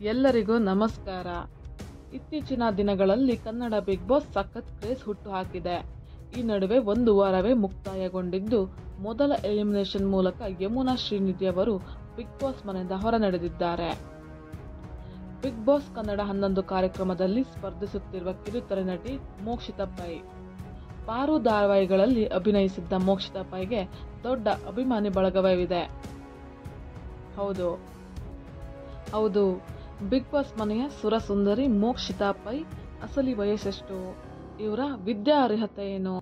ಎಲ್ಲರಿಗೂ ನಮಸ್ಕಾರ. ಇತ್ತೀಚಿನ ದಿನಗಳಲ್ಲಿ ಕನ್ನಡ ಬಿಗ್ ಬಾಸ್ ಸಖತ್ ಕ್ರೇಜ್ ಹುಟ್ಟು ಹಾಕಿದೆ ಈ ನಡುವೆ ಒಂದು ವಾರವೇ ಮುಕ್ತಾಯಗೊಂಡಿದ್ದು, ಮೊದಲ ಎಲಿಮಿನೇಷನ್ ಮೂಲಕ ಯಮುನಾ ಶ್ರೀನಿಧಿ ಅವರು ಬಿಗ್ ಬಾಸ್ ಮನೆಯಿಂದ ಹೊರ ನಡೆದಿದ್ದಾರೆ ಬಿಗ್ ಬಾಸ್ ಕನ್ನಡ ಹನ್ನೊಂದು ಕಾರ್ಯಕ್ರಮದಲ್ಲಿ ಸ್ಪರ್ಧಿಸುತ್ತಿರುವ ಕಿರುತೆರೆ ನಟಿ ಮೋಕ್ಷಿತಾ ಪೈ. ಪಾರು ಧಾರಾವಾಹಿಗಳಲ್ಲಿ ಅಭಿನಯಿಸಿದ್ದ ಮೋಕ್ಷಿತಾ ಪೈಗೆ ದೊಡ್ಡ ಅಭಿಮಾನಿ ಬಳಗವಿದೆ ಹೌದು. ಹೌದು. ಬಿಗ್ ಬಾಸ್ ಮನೆಯ ಸುರಸುಂದರಿ ಮೋಕ್ಷಿತಾ ಪೈ ಅಸಲಿ ವಯಸ್ಸೆಷ್ಟು? ಇವರ ವಿದ್ಯಾ ಅರ್ಹತೆ ಏನು?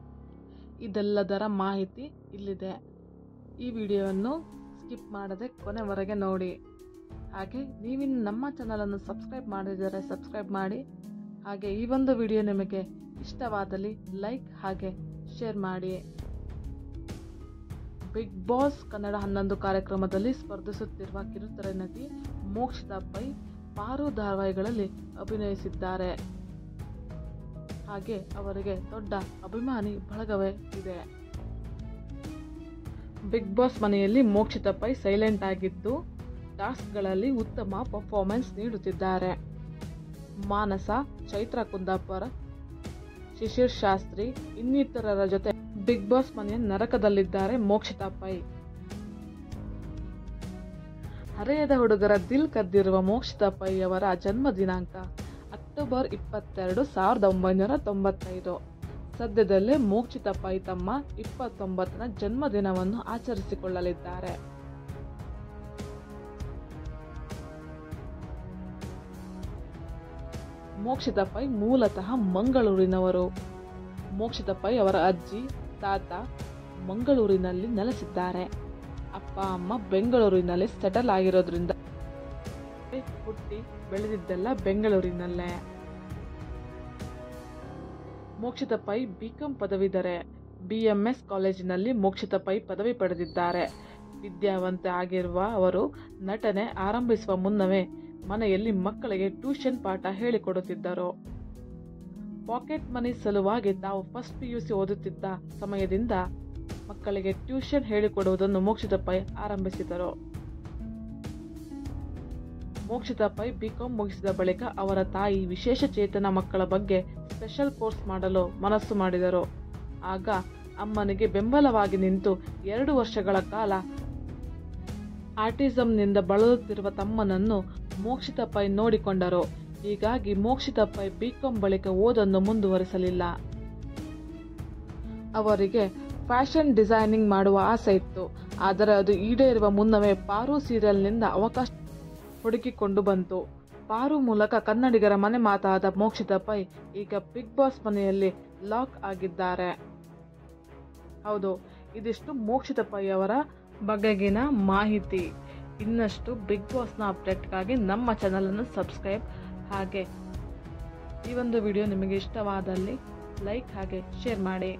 ಇದೆಲ್ಲದರ ಮಾಹಿತಿ ಇಲ್ಲಿದೆ. ಈ ವಿಡಿಯೋವನ್ನು ಸ್ಕಿಪ್ ಮಾಡದೆ ಕೊನೆವರೆಗೆ ನೋಡಿ. ಹಾಗೆ ನೀವಿನ್ನು ನಮ್ಮ ಚಾನಲನ್ನು ಸಬ್ಸ್ಕ್ರೈಬ್ ಮಾಡಿದರೆ ಸಬ್ಸ್ಕ್ರೈಬ್ ಮಾಡಿ. ಹಾಗೆ ಈ ಒಂದು ವಿಡಿಯೋ ನಿಮಗೆ ಇಷ್ಟವಾದಲ್ಲಿ ಲೈಕ್ ಹಾಗೆ ಶೇರ್ ಮಾಡಿ. ಬಿಗ್ ಬಾಸ್ ಕನ್ನಡ ಹನ್ನೊಂದು ಕಾರ್ಯಕ್ರಮದಲ್ಲಿ ಸ್ಪರ್ಧಿಸುತ್ತಿರುವ ಕಿರುತೆರೆ ನಟಿ ಮೋಕ್ಷಿತಾ ಪೈ ಪಾರು ಧಾರಾವಾಹಿಗಳಲ್ಲಿ ಅಭಿನಯಿಸಿದ್ದಾರೆ. ಹಾಗೆ ಅವರಿಗೆ ದೊಡ್ಡ ಅಭಿಮಾನಿ ಬಳಗವೇ ಇದೆ. ಬಿಗ್ ಬಾಸ್ ಮನೆಯಲ್ಲಿ ಮೋಕ್ಷಿತ ಪೈ ಸೈಲೆಂಟ್ ಆಗಿದ್ದು, ಟಾಸ್ಕ್ಗಳಲ್ಲಿ ಉತ್ತಮ ಪರ್ಫಾರ್ಮೆನ್ಸ್ ನೀಡುತ್ತಿದ್ದಾರೆ. ಮಾನಸ, ಚೈತ್ರ ಕುಂದಾಪುರ, ಶಿಶಿರ್ ಶಾಸ್ತ್ರಿ ಇನ್ನಿತರರ ಜೊತೆ ಬಿಗ್ ಬಾಸ್ ಮನೆಯ ನರಕದಲ್ಲಿದ್ದಾರೆ ಮೋಕ್ಷಿತಾ ಪೈ. ಹರೆಯದ ಹುಡುಗರ ದಿಲ್ ಕದ್ದಿರುವ ಮೋಕ್ಷಿತಾ ಪೈಯವರ ಜನ್ಮ ದಿನಾಂಕ ಅಕ್ಟೋಬರ್ ಇಪ್ಪತ್ತೆರಡು ಸಾವಿರದ ಒಂಬೈನೂರ ತೊಂಬತ್ತೈದು. ಸದ್ಯದಲ್ಲೇ ಮೋಕ್ಷಿತ ಪೈ ತಮ್ಮ ಇಪ್ಪತ್ತೊಂಬತ್ತನ ಜನ್ಮದಿನವನ್ನು ಆಚರಿಸಿಕೊಳ್ಳಲಿದ್ದಾರೆ. ಮೋಕ್ಷಿತ ಪೈ ಮೂಲತಃ ಮಂಗಳೂರಿನವರು. ಮೋಕ್ಷಿತ ಪೈ ಅವರ ಅಜ್ಜಿ, ತಾತ ಮಂಗಳೂರಿನಲ್ಲಿ ನೆಲೆಸಿದ್ದಾರೆ. ಅಪ್ಪ, ಅಮ್ಮ ಬೆಂಗಳೂರಿನಲ್ಲೇ ಸೆಟಲ್ ಆಗಿರೋದ್ರಿಂದ ಹುಟ್ಟಿ ಬೆಳೆದಿದ್ದೆಲ್ಲ ಬೆಂಗಳೂರಿನಲ್ಲೇ. ಮೋಕ್ಷಿತ ಪೈ ಬಿಕಾಂ ಪದವೀಧರೆ ಎಸ್ ಕಾಲೇಜಿನಲ್ಲಿ ಮೋಕ್ಷಿತ ಪೈ ಪದವಿ ಪಡೆದಿದ್ದಾರೆ. ವಿದ್ಯಾವಂತ ಆಗಿರುವ ಅವರು ನಟನೆ ಆರಂಭಿಸುವ ಮುನ್ನವೇ ಮನೆಯಲ್ಲಿ ಮಕ್ಕಳಿಗೆ ಟ್ಯೂಷನ್ ಪಾಠ ಹೇಳಿಕೊಡುತ್ತಿದ್ದರು. ಪಾಕೆಟ್ ಮನಿ ಸಲುವಾಗಿ ತಾವು ಫಸ್ಟ್ ಪಿಯುಸಿ ಓದುತ್ತಿದ್ದ ಸಮಯದಿಂದ ಮಕ್ಕಳಿಗೆ ಟ್ಯೂಷನ್ ಹೇಳಿಕೊಡುವುದನ್ನು ಮೋಕ್ಷಿತ ಪೈ ಆರಂಭಿಸಿದರು. ಮೋಕ್ಷಿತ ಪೈ ಬಿಕಾಂ ಮುಗಿಸಿದ ಬಳಿಕ ಅವರ ತಾಯಿ ವಿಶೇಷ ಚೇತನ ಮಕ್ಕಳ ಬಗ್ಗೆ ಸ್ಪೆಷಲ್ ಕೋರ್ಸ್ ಮಾಡಲು ಮನಸ್ಸು ಮಾಡಿದರು. ಆಗ ಅಮ್ಮನಿಗೆ ಬೆಂಬಲವಾಗಿ ನಿಂತು ಎರಡು ವರ್ಷಗಳ ಕಾಲ ಆಟಿಸಂನಿಂದ ಬಳಲುತ್ತಿರುವ ತಮ್ಮನನ್ನು ಮೋಕ್ಷಿತ ಪೈ ನೋಡಿಕೊಂಡರು. ಹೀಗಾಗಿ ಮೋಕ್ಷಿತ ಪೈ ಬಿಕಾಂ ಬಳಿಕ ಓದನ್ನು ಮುಂದುವರಿಸಲಿಲ್ಲ. ಅವರಿಗೆ ಫ್ಯಾಷನ್ ಡಿಸೈನಿಂಗ್ ಮಾಡುವ ಆಸೆ ಇತ್ತು. ಆದರೆ ಅದು ಈಡೇರುವ ಮುನ್ನವೇ ಪಾರು ಸೀರಿಯಲ್ನಿಂದ ಅವಕಾಶ ಹುಡುಕಿಕೊಂಡು ಬಂತು. ಪಾರು ಮೂಲಕ ಕನ್ನಡಿಗರ ಮನೆ ಮಾತಾದ ಮೋಕ್ಷಿತ ಪೈ ಈಗ ಬಿಗ್ ಬಾಸ್ ಮನೆಯಲ್ಲಿ ಲಾಕ್ ಆಗಿದ್ದಾರೆ. ಹೌದು, ಇದಿಷ್ಟು ಮೋಕ್ಷಿತ ಪೈ ಅವರ ಬಗೆಗಿನ ಮಾಹಿತಿ. ಇನ್ನಷ್ಟು ಬಿಗ್ ಬಾಸ್ನ ಅಪ್ಡೇಟ್ಗಾಗಿ ನಮ್ಮ ಚಾನಲನ್ನು ಸಬ್ಸ್ಕ್ರೈಬ್ ಹಾಗೆ. ಈ ಒಂದು ವಿಡಿಯೋ ನಿಮಗೆ ಇಷ್ಟವಾದಲ್ಲಿ ಲೈಕ್ ಹಾಗೆ ಶೇರ್ ಮಾಡಿ.